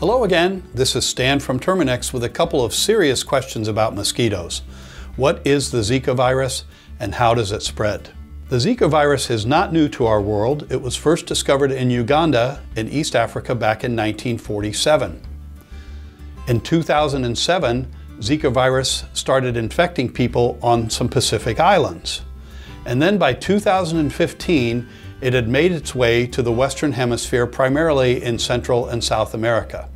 Hello again, this is Stan from Terminix with a couple of serious questions about mosquitoes. What is the Zika virus and how does it spread? The Zika virus is not new to our world. It was first discovered in Uganda in East Africa back in 1947. In 2007, Zika virus started infecting people on some Pacific islands. And then by 2015, it had made its way to the Western Hemisphere primarily in Central and South America.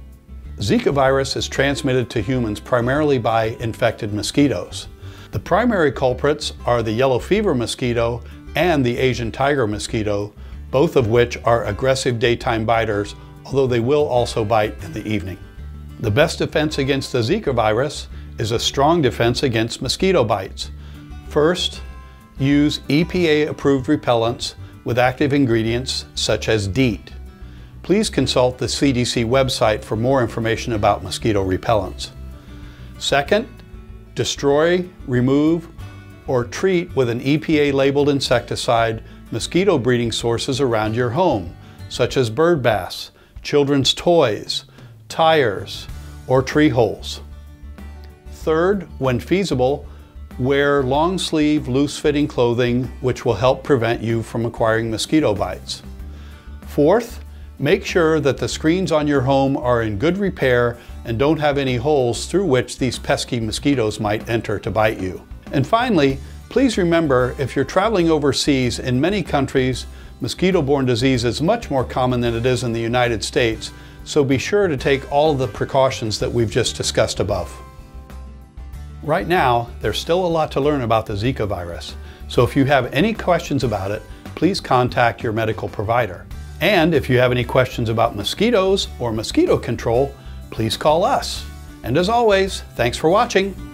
Zika virus is transmitted to humans primarily by infected mosquitoes. The primary culprits are the yellow fever mosquito and the Asian tiger mosquito, both of which are aggressive daytime biters, although they will also bite in the evening. The best defense against the Zika virus is a strong defense against mosquito bites. First, use EPA approved repellents with active ingredients such as DEET. Please consult the CDC website for more information about mosquito repellents. Second, destroy, remove, or treat with an EPA labeled insecticide mosquito breeding sources around your home, such as bird baths, children's toys, tires, or tree holes. Third, when feasible, Wear long sleeve, loose fitting clothing which will help prevent you from acquiring mosquito bites. Fourth, make sure that the screens on your home are in good repair and don't have any holes through which these pesky mosquitoes might enter to bite you. And finally, please remember if you're traveling overseas in many countries, mosquito-borne disease is much more common than it is in the United States, so be sure to take all of the precautions that we've just discussed above. Right now, there's still a lot to learn about the Zika virus, so if you have any questions about it, please contact your medical provider. And if you have any questions about mosquitoes or mosquito control, please call us. And as always, thanks for watching.